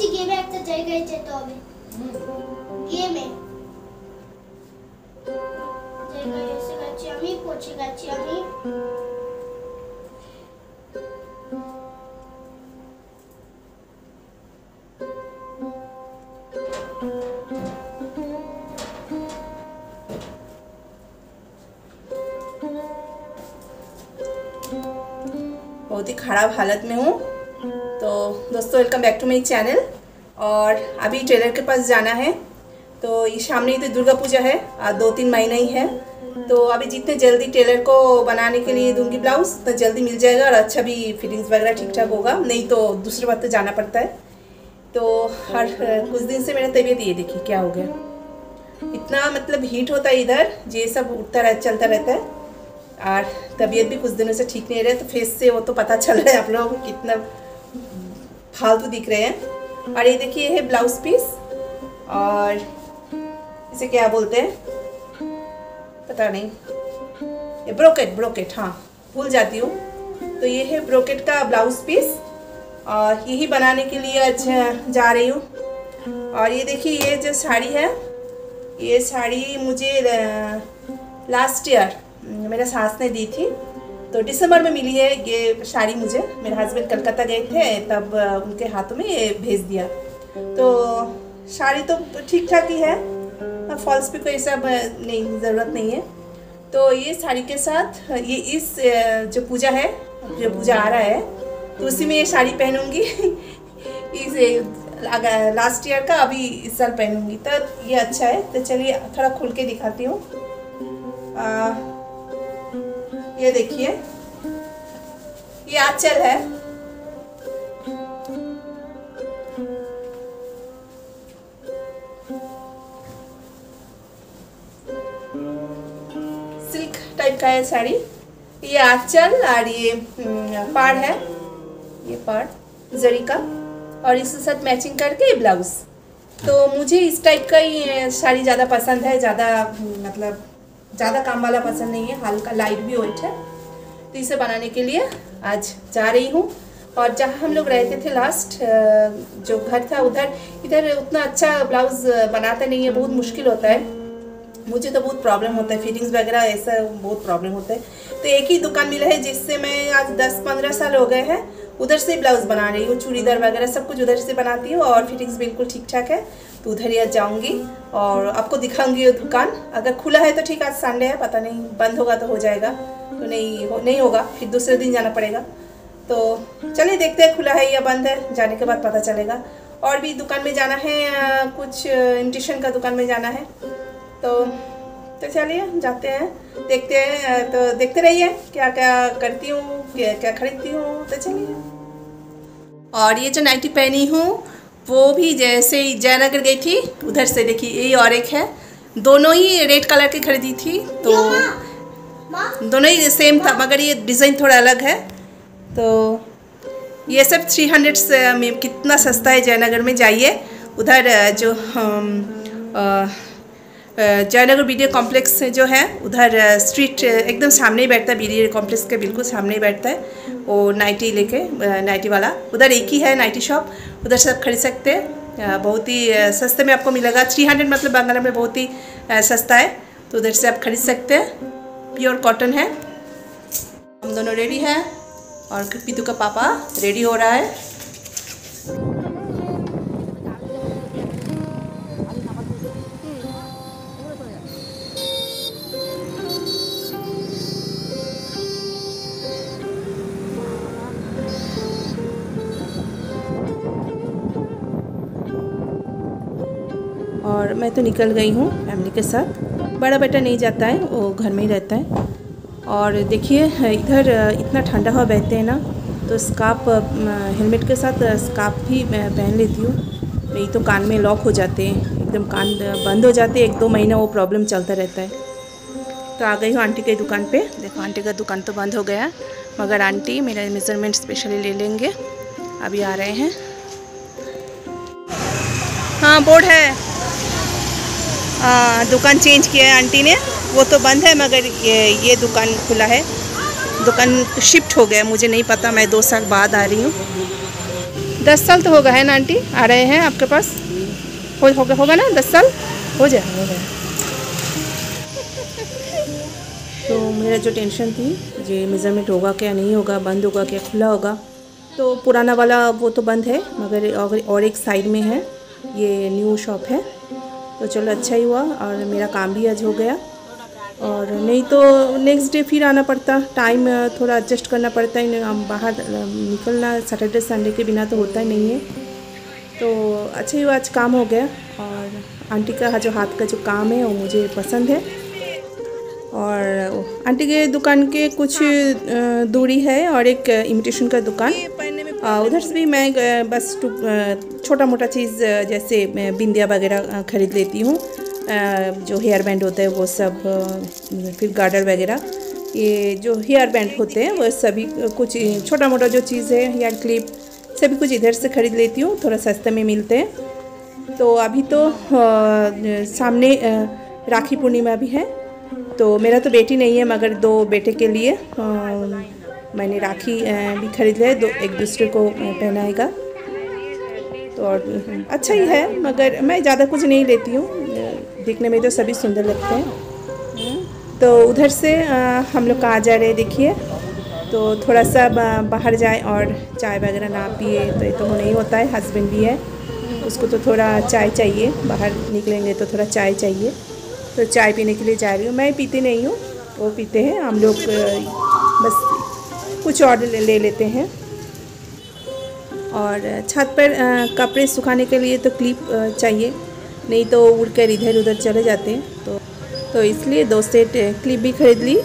अच्छी गेम एक तो चल गई तो अभी। गेम है। बहुत ही खराब हालत में हूँ। तो दोस्तों welcome back to my channel और अभी टेलर के पास जाना है। तो ये सामने ही तो दुर्गा पूजा है और दो तीन महीना ही है। तो अभी जितने जल्दी टेलर को बनाने के लिए दूँगी ब्लाउज तो जल्दी मिल जाएगा और अच्छा भी फिटिंग्स वगैरह ठीक ठाक होगा। नहीं तो दूसरे बात तो जाना पड़ता है। तो हर, कुछ दिन से मेरा तबीयत ये देखिए, क्या हो गया। इतना मतलब हीट होता है इधर, ये सब उठता रह, चलता रहता है। और तबीयत भी कुछ दिनों से ठीक नहीं रहे तो फेस से वो तो पता चल रहा है आप लोगों को कितना फालतू दिख रहे हैं। और ये देखिए है ब्लाउज पीस। और इसे क्या बोलते हैं? पता नहीं। ये ब्रोकेट ब्रोकेट हाँ भूल जाती हूँ। तो ये है ब्रोकेट का ब्लाउज पीस। और यही बनाने के लिए आज जा रही हूँ। और ये देखिए, ये जो साड़ी है, ये साड़ी मुझे लास्ट ईयर मेरे सास ने दी थी। तो दिसंबर में मिली है ये साड़ी मुझे। मेरे हस्बैंड कलकत्ता गए थे, तब उनके हाथों में ये भेज दिया। तो साड़ी तो ठीक ठाक ही है फॉल्स भी कोई सब नहीं, ज़रूरत नहीं है। तो ये साड़ी के साथ, ये इस जो पूजा है, जो पूजा आ रहा है तो उसी में ये साड़ी पहनूँगी। इस लास्ट ईयर का, अभी इस साल पहनूँगी। तो ये अच्छा है तो चलिए, थोड़ा खुल के दिखाती हूँ। ये देखिए। ये आंचल है। सिल्क टाइप का है साड़ी। ये आंचल और ये पाड़ है। ये पाड़, जरी का। और इसके साथ मैचिंग करके ब्लाउज तो मुझे इस टाइप का ही साड़ी ज़्यादा पसंद है, ज़्यादा मतलब ज़्यादा काम वाला पसंद नहीं है, हल्का लाइट भी वेट है। तो इसे बनाने के लिए आज जा रही हूँ। और जहाँ हम लोग रहते थे लास्ट जो घर था उधर, इधर उतना अच्छा ब्लाउज बनाता नहीं है, बहुत मुश्किल होता है। मुझे तो बहुत प्रॉब्लम होता है फिटिंग्स वगैरह ऐसा बहुत प्रॉब्लम होता है। तो एक ही दुकान मिला है जिससे मैं आज 10-15 साल हो गए हैं उधर से ब्लाउज बना रही हूँ, चूड़ीदार वगैरह सब कुछ उधर से बनाती हूँ और फिटिंग्स बिल्कुल ठीक ठाक है। तो उधर ही आज जाऊँगी और आपको दिखाऊँगी वो दुकान। अगर खुला है तो ठीक, आज संडे है, पता नहीं, बंद होगा तो हो जाएगा। तो नहीं, हो, नहीं होगा, फिर दूसरे दिन जाना पड़ेगा। तो चलिए देखते हैं, खुला है या बंद है, जाने के बाद पता चलेगा। और भी दुकान में जाना है कुछ इमिटेशन का दुकान में जाना है। तो तो चलिए जाते हैं। देखते हैं तो देखते रहिए क्या क्या करती हूँ क्या क्या खरीदती हूँ। तो चलिए। और ये जो नाइटी पहनी हूँ वो भी जैसे ही जयनगर गई थी उधर से देखिए ये और एक है। दोनों ही रेड कलर की खरीदी थी तो दोनों ही सेम था मगर ये डिज़ाइन थोड़ा अलग है। तो ये सब थ्री हंड्रेड से में कितना सस्ता है जयनगर में जाइए। उधर जो जयनगर बी कॉम्प्लेक्स जो है, उधर स्ट्रीट एकदम सामने ही बैठता है बी कॉम्प्लेक्स के, बिल्कुल सामने ही बैठता है। वो नाइटी लेके नाइटी वाला। उधर एक ही है नाइटी शॉप, उधर से आप खरीद सकते हैं। बहुत ही सस्ते में आपको मिलेगा। थ्री हंड्रेड मतलब बंगाला में बहुत ही सस्ता है। तो उधर से आप खरीद सकते हैं। प्योर कॉटन है। हम दोनों रेडी हैं और पीतू का पापा रेडी हो रहा है। और मैं तो निकल गई हूँ फैमिली के साथ। बड़ा बेटा नहीं जाता है, वो घर में ही रहता है। और देखिए, इधर, इतना ठंडा हवा बहते हैं ना तो स्काप हेलमेट के साथ स्कार्फ भी पहन लेती हूँ। नहीं तो कान में लॉक हो जाते हैं, एकदम कान बंद हो जाते हैं। एक दो महीना वो प्रॉब्लम चलता रहता है। तो आ गई हूँ आंटी के दुकान पे। देखो, आंटी का दुकान तो बंद हो गया मगर आंटी मेरा मेज़रमेंट स्पेशली ले लेंगे। अभी आ रहे हैं। हाँ बोर्ड है। दुकान चेंज किया है आंटी ने। वो तो बंद है, मगर ये ये दुकान खुला है। दुकान शिफ्ट हो गया मुझे नहीं पता, मैं दो साल बाद आ रही हूँ। दस साल तो होगा है ना आंटी? आ रहे हैं आपके पास? हो, होगा होगा ना? दस साल? हो जाए हो जाए। तो मेरा जो टेंशन थी, ये मेज़रमेंट होगा क्या, नहीं होगा, बंद होगा क्या, खुला होगा तो पुराना वाला वो तो बंद है, मगर और और एक साइड में है, ये न्यू शॉप है। तो चलो अच्छा ही हुआ और मेरा काम भी आज हो गया। और नहीं तो नेक्स्ट डे फिर आना पड़ता। टाइम थोड़ा एडजस्ट करना पड़ता है हम बाहर निकलना सैटरडे संडे के बिना तो होता ही नहीं है। तो अच्छा ही हुआ, आज काम हो गया। और आंटी का जो हाथ का जो काम है, वो मुझे पसंद है। और आंटी के दुकान के कुछ दूरी है और एक इमिटेशन का दुकान। उधर से भी मैं बस छोटा मोटा चीज़ जैसे बिंदिया वगैरह ख़रीद लेती हूँ। जो हेयर बैंड होता है वो सब फिर गार्डर वगैरह। ये जो हेयर बैंड होते हैं वो सभी कुछ छोटा मोटा जो चीज़ है हेयर क्लिप सभी कुछ इधर से ख़रीद लेती हूँ थोड़ा सस्ते में मिलते हैं। तो अभी तो आ, सामने राखी पूर्णिमा भी है। तो मेरा तो बेटी नहीं है मगर दो बेटे के लिए आ, मैंने राखी भी खरीद लिया दो, एक दूसरे को पहनाएगा। तो और अच्छा ही है, मगर मैं ज़्यादा कुछ नहीं लेती हूँ। दिखने में तो सभी सुंदर लगते हैं। तो उधर से हम लोग कहाँ जा रहे हैं देखिए। तो थोड़ा सा बाहर जाए और चाय वगैरह ना पिए तो ये तो नहीं होता है हस्बैंड भी है। उसको तो थोड़ा चाय चाहिए, बाहर निकलेंगे तो थोड़ा चाय चाहिए। तो चाय पीने के लिए जा रही हूँ। मैं पीती नहीं हूँ, वो पीते हैं, हम लोग बस कुछ और ले ले लेते हैं। और छत पर कपड़े सुखाने के लिए तो क्लिप चाहिए। नहीं तो उड़ कर इधर उधर चले जाते हैं। तो तो इसलिए दो सेट क्लिप भी खरीद ली।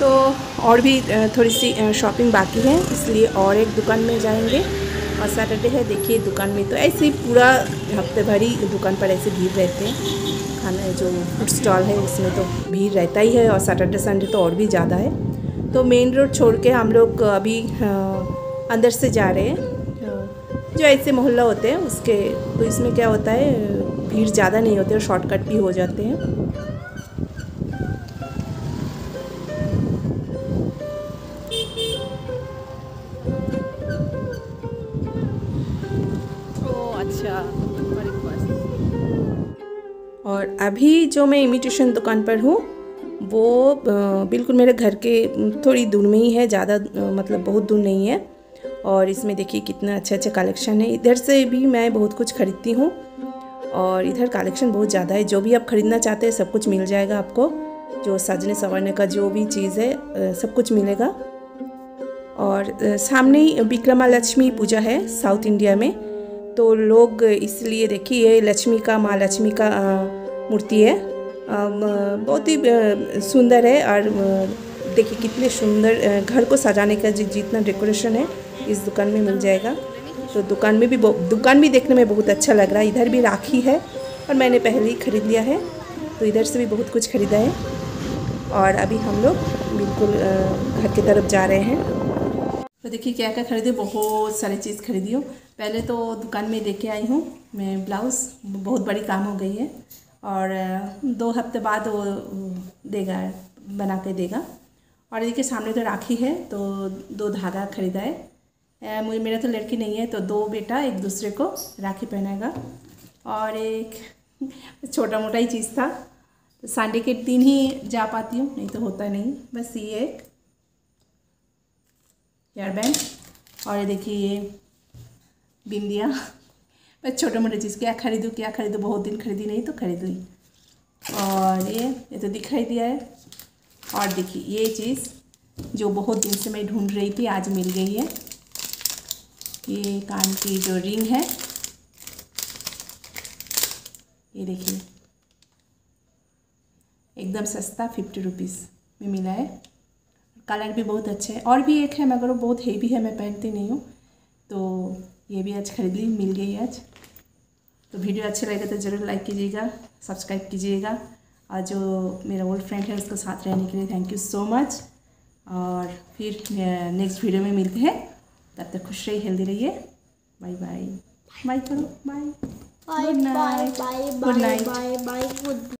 तो और भी थोड़ी सी शॉपिंग बाकी है, इसलिए और एक दुकान में जाएँगे। और सैटरडे है, देखिए दुकान में तो ऐसे ही पूरा हफ़्ते भर ही दुकान पर ऐसे भीड़ रहते हैं। खाना जो फ़ूड स्टॉल है, उसमें तो भीड़ रहता ही है। और सैटरडे, संडे तो और भी ज़्यादा है। तो मेन रोड छोड़ के हम लोग अभी अंदर से जा रहे हैं। जो ऐसे मोहल्ला होते हैं उसके तो इसमें क्या होता है भीड़ ज़्यादा नहीं होती और शॉर्टकट भी हो जाते हैं। और अभी जो मैं इमिटेशन दुकान पर हूँ वो बिल्कुल मेरे घर के थोड़ी दूर में ही है, ज़्यादा मतलब बहुत दूर नहीं है। और इसमें देखिए कितना अच्छा अच्छा कलेक्शन है। इधर से भी मैं बहुत कुछ ख़रीदती हूँ और इधर कलेक्शन बहुत ज़्यादा है। जो भी आप ख़रीदना चाहते हैं, सब कुछ मिल जाएगा आपको। जो सजने संवरने का जो भी चीज़ है सब कुछ मिलेगा। और सामने ही विक्रमा लक्ष्मी पूजा है साउथ इंडिया में। तो लोग इसलिए देखिए लक्ष्मी का, माँ लक्ष्मी का मूर्ति है। बहुत ही सुंदर है और देखिए कितने सुंदर घर को सजाने का जितना डेकोरेशन है, इस दुकान में मिल जाएगा। तो दुकान में भी दुकान भी देखने में बहुत अच्छा लग रहा है। इधर भी राखी है और मैंने पहले ही ख़रीद लिया है। तो इधर से भी बहुत कुछ ख़रीदा है। और अभी हम लोग बिल्कुल घर की तरफ़ जा रहे हैं। तो देखिए क्या क्या खरीदे, बहुत सारी चीज़ खरीदी हूँ। पहले तो दुकान में देखे आई हूँ मैं ब्लाउज़। बहुत बड़ी काम हो गई है। और दो हफ़्ते बाद वो देगा बना के देगा। और देखिए सामने तो राखी है तो दो धागा खरीदा है मुझे, मेरा तो लड़की नहीं है तो दो बेटा, एक दूसरे को राखी पहनाएगा। और एक छोटा मोटा ही चीज़ था। तो संडे के दिन ही जा पाती हूँ, नहीं तो होता नहीं। बस ये एक हेयर बैंड और ये देखिए ये बिंदिया। बस छोटे मोटे चीज़ क्या खरीदूँ क्या खरीदूँ, बहुत दिन खरीदी नहीं तो खरीदूँ और ये ये तो दिखाई दिया है। और देखिए, ये चीज़ जो बहुत दिन से मैं ढूंढ रही थी, आज मिल गई है। ये कान की जो रिंग है, ये देखिए। एकदम सस्ता फिफ्टी रुपीज़ में मिला है। कलर भी बहुत अच्छा है। और भी एक है, मगर वो बहुत हेवी है, मैं पहनती नहीं हूँ। तो ये भी आज खरीद ली, मिल गई आज। तो वीडियो अच्छे लगे तो ज़रूर लाइक कीजिएगा सब्सक्राइब कीजिएगा। और जो मेरा ओल्ड फ्रेंड है उसको साथ रहने के लिए थैंक यू सो मच और फिर नेक्स्ट वीडियो में मिलते हैं। तब तक खुश रहिए हेल्दी रहिए। बाय बाय बाय करो। Bye good night good night bye bye bye good